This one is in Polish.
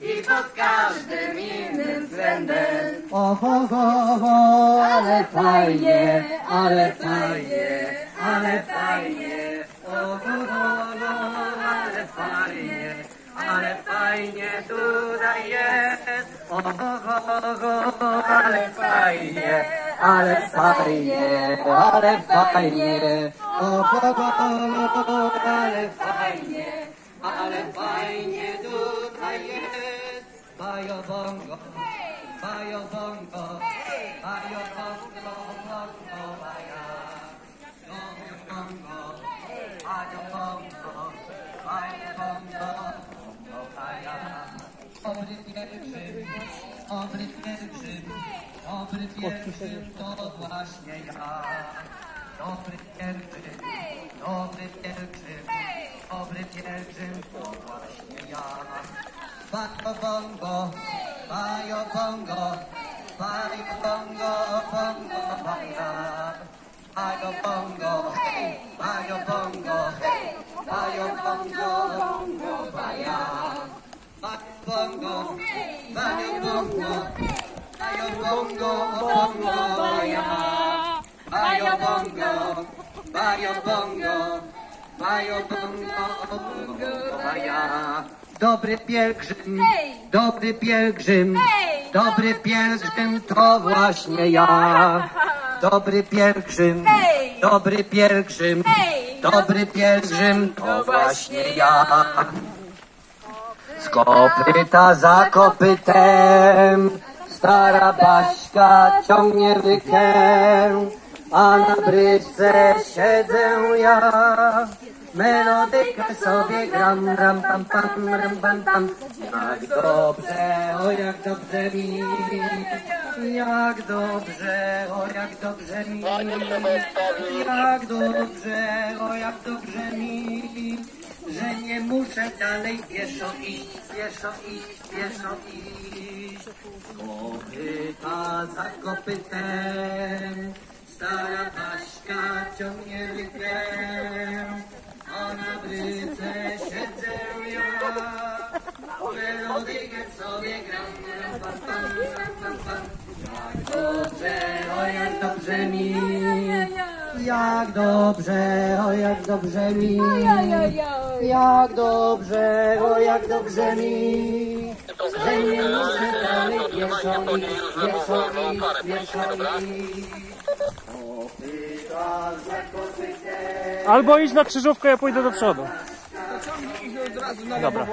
i pod każdym innym względem. Oho, ho, ho, ale fajnie, ale fajnie, ale fajnie. Oho, ho, ho, ale fajnie, ale fajnie tutaj jest. Oho, ho, ho, ale fajnie, Ale fajnie, ale fajnie. Oho, ho, ho, ale fajnie, ale fajnie jest. Bajo bongo, bajo bongo, baja. Bajo bongo, bajo bongo, bajo bongo, bongo, baja. Dobry pielgrzym, dobry pielgrzym, dobry pielgrzym to właśnie ja. Dobry pielgrzym, dobry pielgrzym, dobry pielgrzym. Bajo bongo, bajo bongo, bajo bongo, bongo, baja. Bajo bongo, bajo bongo, bajo bongo, bongo, baja. Bajo bongo, bajo bongo, bajo bongo, bongo, baja. Bajo bongo, bajo bongo, bajo bongo, bongo, baja. Dobry pielgrzym, dobry pielgrzym, dobry pielgrzym to właśnie ja. Dobry pielgrzym, dobry pielgrzym, dobry pielgrzym to właśnie ja. Z kopyta za kopytem Stara Baśka ciągnie rykę A na bryczce siedzę ja Melodykę sobie gram, ram, pam, pam, ram, pam, pam. Jak dobrze, o jak dobrze mi. Jak dobrze, o jak dobrze mi. Jak dobrze, o jak dobrze mi. Że nie muszę dalej pieszo iść, pieszo iść, pieszo iść. Kopyta za kopytem, stara Baśka ciągnie dobrze mi, jak dobrze, o jak dobrze mi. Jak dobrze, o jak dobrze mi, że nie muszę dalej pieszo iść, pieszo iść, pieszo iść. Kopyta za kopytem. Albo idź na krzyżówkę, ja pójdę do przodu. Dobra.